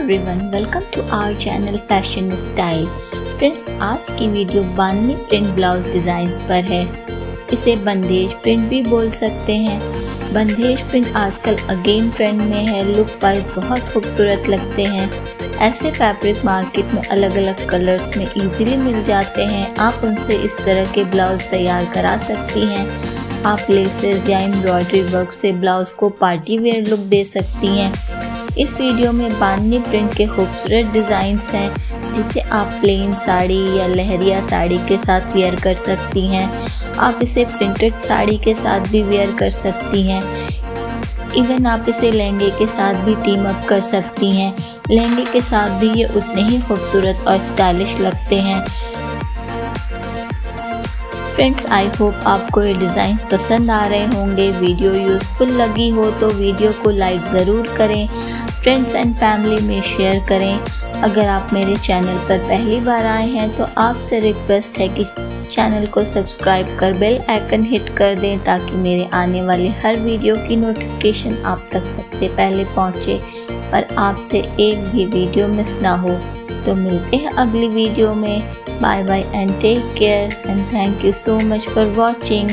Our channel fashion style friends आज की video बानी प्रिंट ब्लाउज डिज़ाइन पर है। इसे बंदेज प्रिंट भी बोल सकते हैं। बंदेज प्रिंट आजकल अगेन ट्रेंड में है। लुक वाइज बहुत खूबसूरत लगते हैं। ऐसे फैब्रिक मार्केट में अलग अलग कलर्स में इजीली मिल जाते हैं। आप उनसे इस तरह के ब्लाउज तैयार करा सकती हैं। आप लेसेस या एम्ब्रॉयडरी वर्क से ब्लाउज को पार्टी वेयर लुक दे सकती हैं। इस वीडियो में बांधनी प्रिंट के खूबसूरत डिज़ाइंस हैं, जिसे आप प्लेन साड़ी या लहरिया साड़ी के साथ वेयर कर सकती हैं। आप इसे प्रिंटेड साड़ी के साथ भी वेयर कर सकती हैं। इवन आप इसे लहंगे के साथ भी टीम अप कर सकती हैं। लहंगे के साथ भी ये उतने ही खूबसूरत और स्टाइलिश लगते हैं। फ्रेंड्स आई होप आपको ये डिज़ाइन पसंद आ रहे होंगे। वीडियो यूज़फुल लगी हो तो वीडियो को लाइक ज़रूर करें। फ्रेंड्स एंड फैमिली में शेयर करें। अगर आप मेरे चैनल पर पहली बार आए हैं तो आपसे रिक्वेस्ट है कि चैनल को सब्सक्राइब कर बेल आइकन हिट कर दें, ताकि मेरे आने वाले हर वीडियो की नोटिफिकेशन आप तक सबसे पहले पहुँचे और आपसे एक भी वीडियो मिस ना हो। तो मिलते हैं अगली वीडियो में। Bye bye and take care and thank you so much for watching